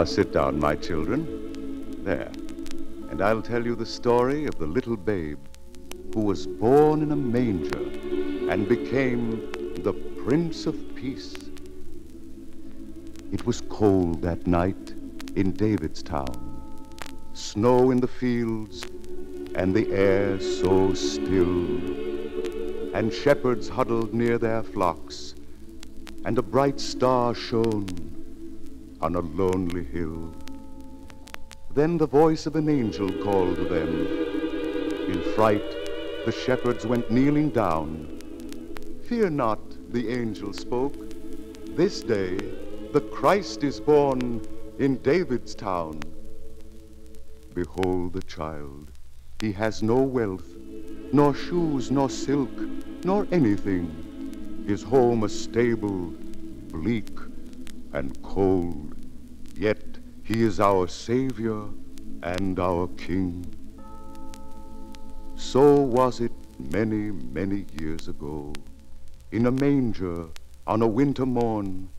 Now sit down, my children. There. And I'll tell you the story of the little babe who was born in a manger and became the Prince of Peace. It was cold that night in David's town, snow in the fields, and the air so still. And shepherds huddled near their flocks, and a bright star shone on a lonely hill. Then the voice of an angel called to them. In fright, the shepherds went kneeling down. Fear not, the angel spoke. This day the Christ is born in David's town. Behold the child. He has no wealth, nor shoes, nor silk, nor anything. His home a stable, bleak, and cold. Yet he is our Savior and our King. So was it many, many years ago, in a manger on a winter morn,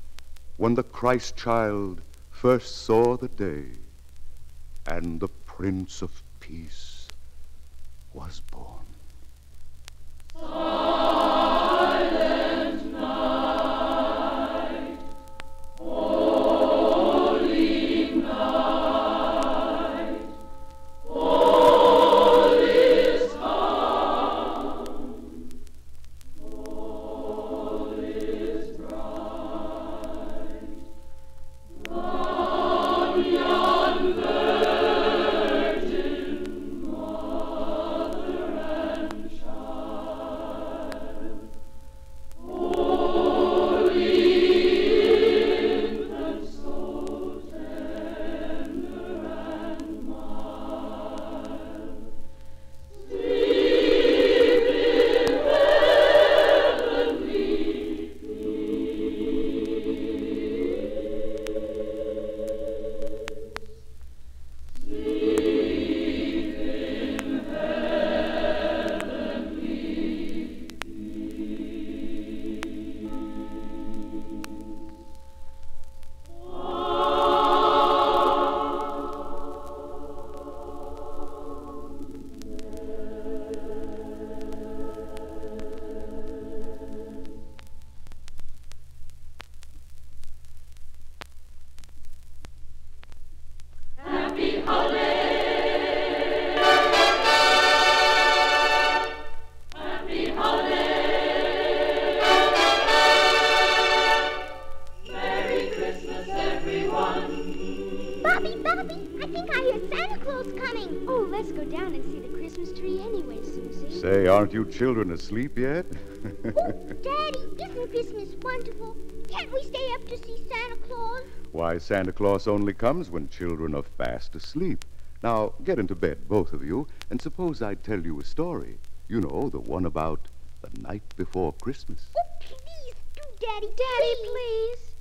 when the Christ child first saw the day, and the Prince of Peace was born. Say, aren't you children asleep yet? Oh, Daddy, isn't Christmas wonderful? Can't we stay up to see Santa Claus? Why, Santa Claus only comes when children are fast asleep. Now, get into bed, both of you, and suppose I tell you a story. You know, the one about the night before Christmas. Oh, please do, Daddy. Daddy, please.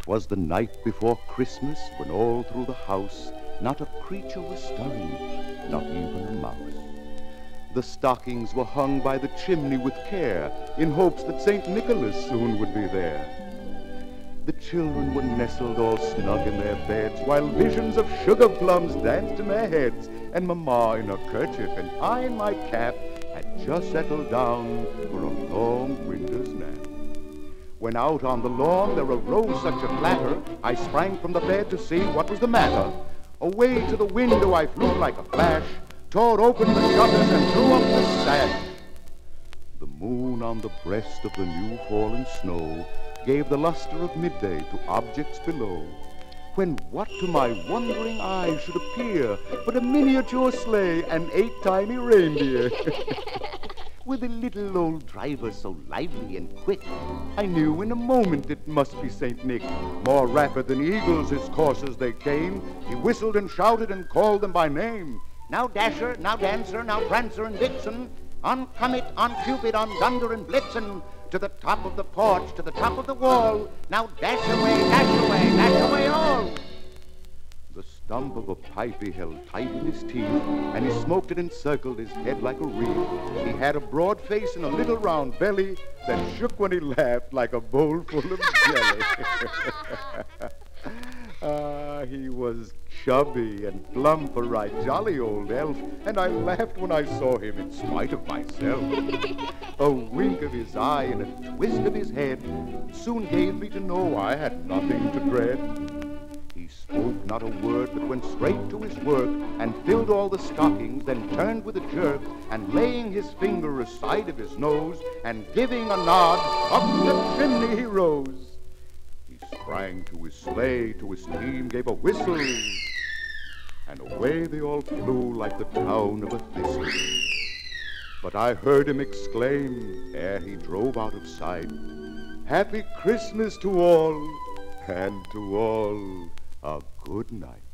Twas the night before Christmas when all through the house not a creature was stirring, not even a mouse. The stockings were hung by the chimney with care in hopes that St. Nicholas soon would be there. The children were nestled all snug in their beds while visions of sugar plums danced in their heads, and Mamma in her kerchief and I in my cap had just settled down for a long winter's nap. When out on the lawn there arose such a clatter, I sprang from the bed to see what was the matter. Away to the window I flew like a flash, tore open the shutters and threw up the sash. The moon on the breast of the new fallen snow gave the luster of midday to objects below. When what to my wondering eyes should appear but a miniature sleigh and eight tiny reindeer. With a little old driver so lively and quick, I knew in a moment it must be St. Nick. More rapid than eagles his coursers they came. He whistled and shouted and called them by name. Now Dasher, now Dancer, now Prancer and Vixen, on Comet, on Cupid, on Dunder and Blitzen, to the top of the porch, to the top of the wall. Now dash away, dash away, dash away all. The stump of a pipe he held tight in his teeth, and he smoked it and circled his head like a wreath. He had a broad face and a little round belly that shook when he laughed like a bowl full of jelly. Ah, he was chubby and plump, a right jolly old elf, and I laughed when I saw him in spite of myself. a wink of his eye and a twist of his head soon gave me to know I had nothing to dread. He spoke not a word, but went straight to his work, and filled all the stockings, then turned with a jerk, and laying his finger aside of his nose, and giving a nod, up the chimney he rose. Sprang to his sleigh, to his team gave a whistle, and away they all flew like the town of a thistle. But I heard him exclaim, ere he drove out of sight, Happy Christmas to all, and to all a good night.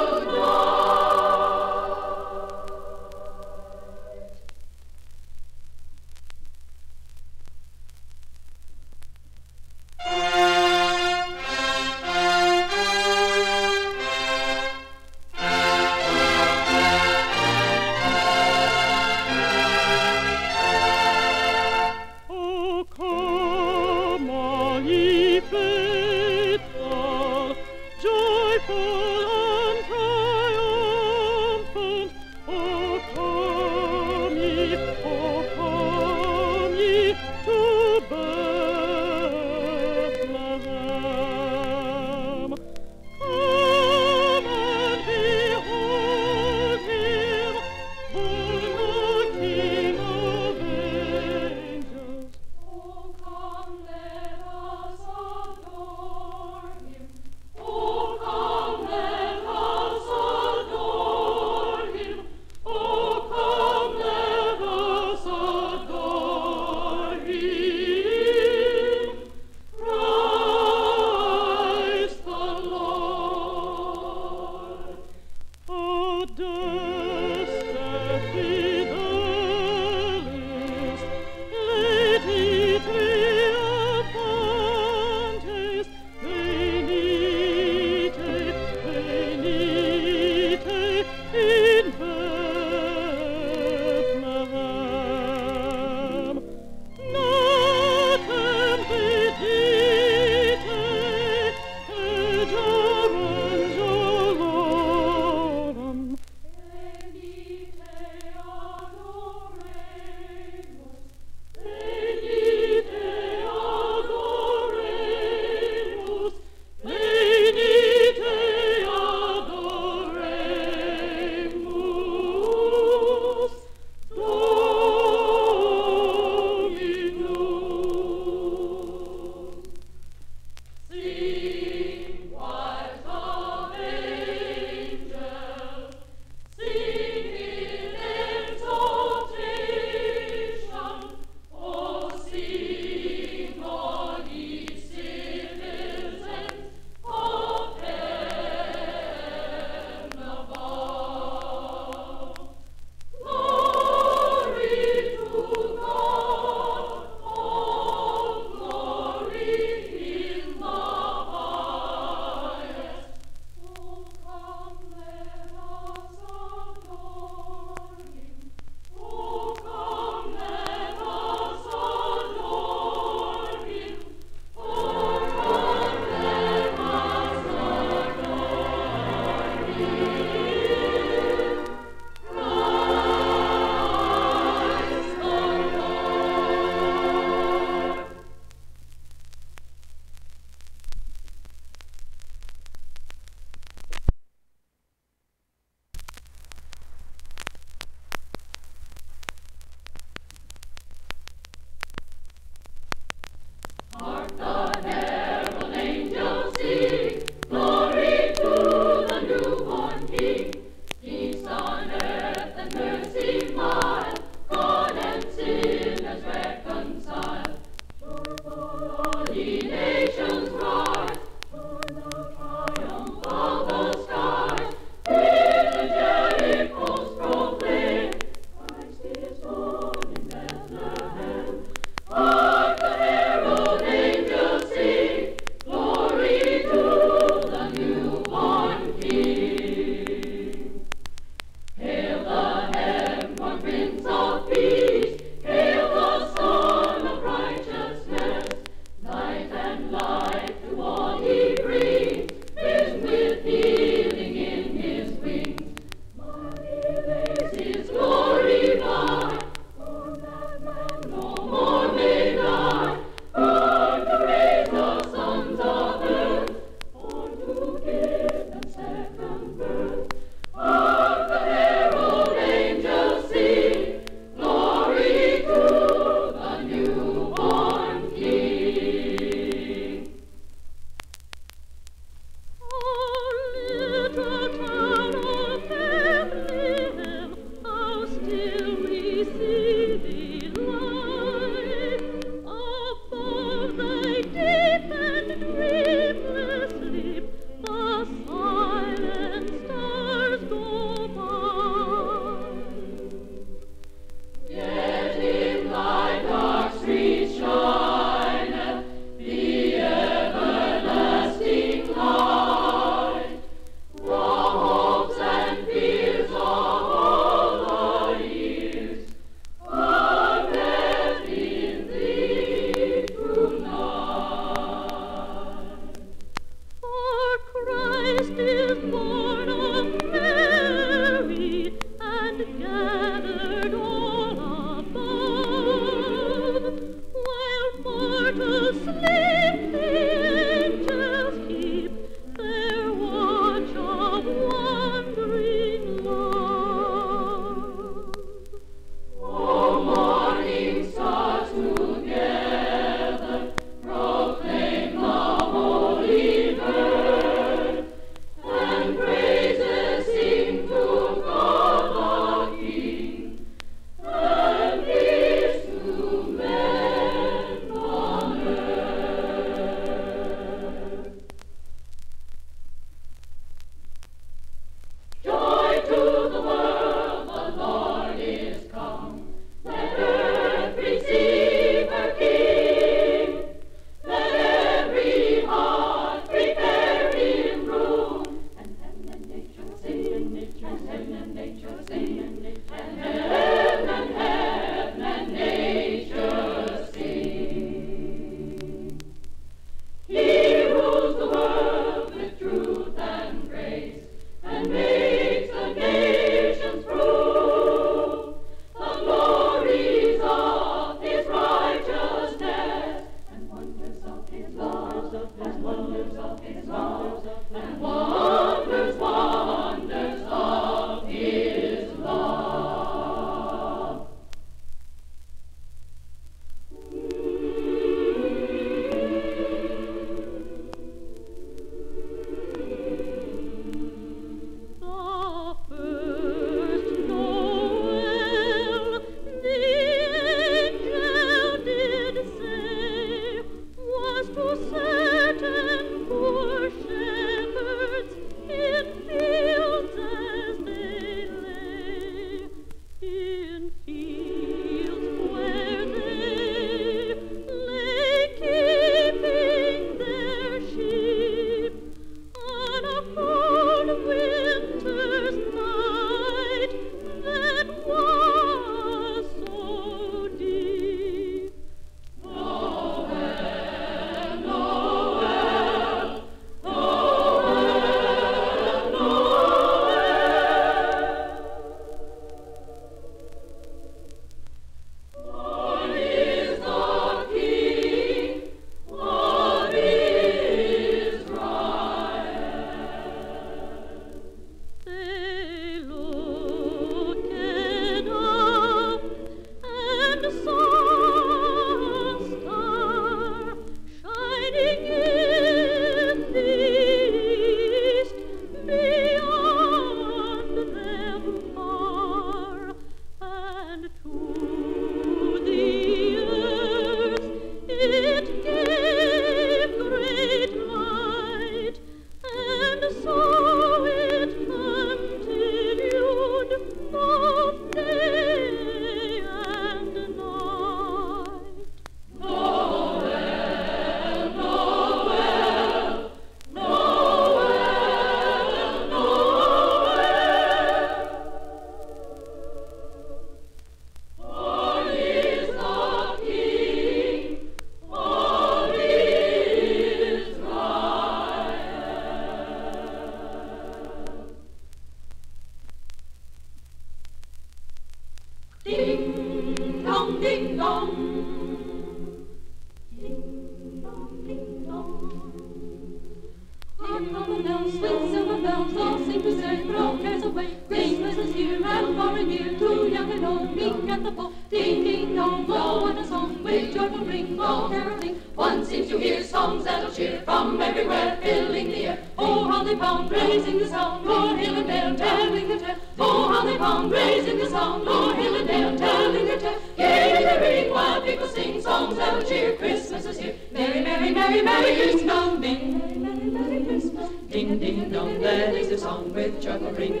A with joyful ring, all caroling. One seems to hear songs that'll cheer from everywhere, filling the air. Oh, how they pound, raising the sound, o'er hill and dale, telling the tale. Oh, how they pound, raising the sound, o'er hill and dale, telling the tale. Gay they ring while people sing songs that'll cheer. Christmas is here. Merry, merry, merry, merry Christmas. Ding, merry, merry, merry Christmas. Ding, ding, dong, that is the song with joyful ring,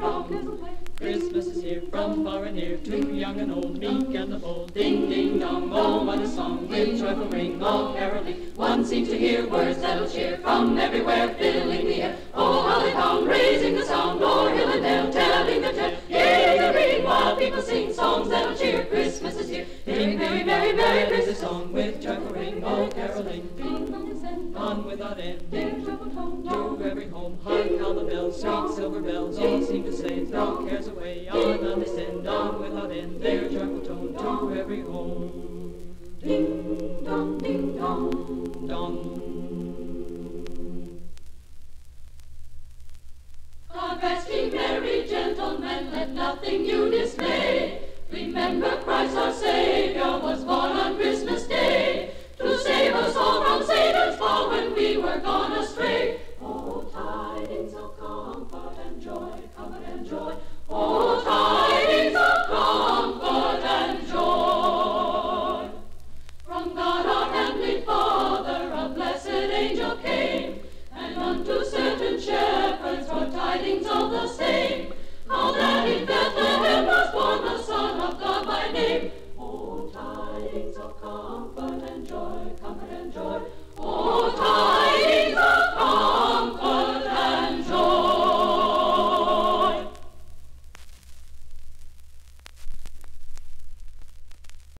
Christmas is here from far and near, to young and old, meek and the bold. Ding, ding, dong, oh, what a song, with joyful ring, all caroling. One seems to hear words that'll cheer from everywhere, bells, sweet silver bells, all seem to say, throw cares away, on on descend, on without end, their joyful tone to every home.